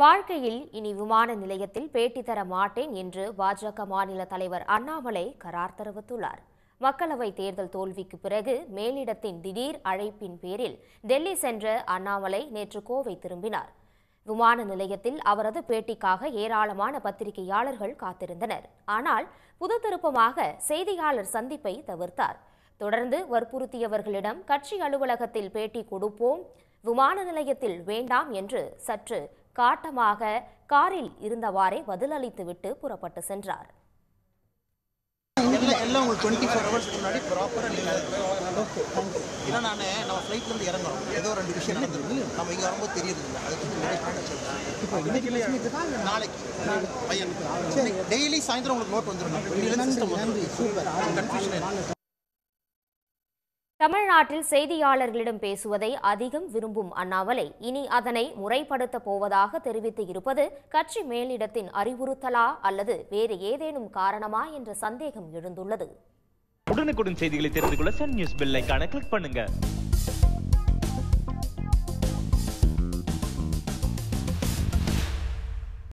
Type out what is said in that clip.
வாழ்க்கையில் இனி விமான நிலையத்தில் பேட்டி தர மாட்டேன் என்று பாஜக மாநில தலைவர் அண்ணாமலை கரார் தெரிவித்துள்ளார். மக்களவை தேர்தல் தோல்விக்கு பிறகு மேலிடத்தின் திடீர் அழைப்பின் பேரில் டெல்லி சென்ற அண்ணாமலை நேற்று கோவை திரும்பினார். விமான நிலையத்தில் அவரது பேட்டிக்காக ஏராளமான பத்திரிகையாளர்கள் காத்திருந்தனர். ஆனால் புது திருப்பமாக செய்தியாளர் சந்திப்பை தவிர்த்தார். தொடர்ந்து வற்புறுத்தியவர்களிடம் கட்சி அலுவலகத்தில் பேட்டி கொடுப்போம் விமான நிலையத்தில் வேண்டாம் என்று சற்று காட்டமாக காரில் இருந்தவாறே பதிலளித்துவிட்டு புறப்பட்டு சென்றார். எல்லாம் எல்லாம் உங்களுக்கு டுவெண்ட்டி ஃபோர் ஹவர்ஸ் முன்னாடி ப்ராப்பராக நீங்கள் ஏன்னா நான் நம்ம ஃப்ளைட்லேருந்து இறங்குறோம். ஏதோ ரெண்டு விஷயம் நடந்திருக்கு நம்ம இங்கே வரும்போது தெரியுது இல்லை அதுக்கு வந்து நிறைய பண்ண இப்போ இன்னைக்கு நாளைக்கு. பையன். டெய்லி சாயந்தரம் உங்களுக்கு நோட் வந்துடும் சிஸ்டம் வந்துடும் கன்ஃபியூஷன் தமிழ்நாட்டில் செய்தியாளர்களிடம் பேசுவதை அதிகம் விரும்பும் அண்ணாமலை இனி அதனை முறைப்படுத்தப் போவதாக தெரிவித்து இருப்பது கட்சி மேலிடத்தின் அறிவுறுத்தலா அல்லது வேறு ஏதேனும் காரணமா என்ற சந்தேகம் எழுந்துள்ளது. உடனுக்குடன் செய்திகளை தெரிந்து கொள்ள சன் நியூஸ் பெல் கிளிக் பண்ணுங்க.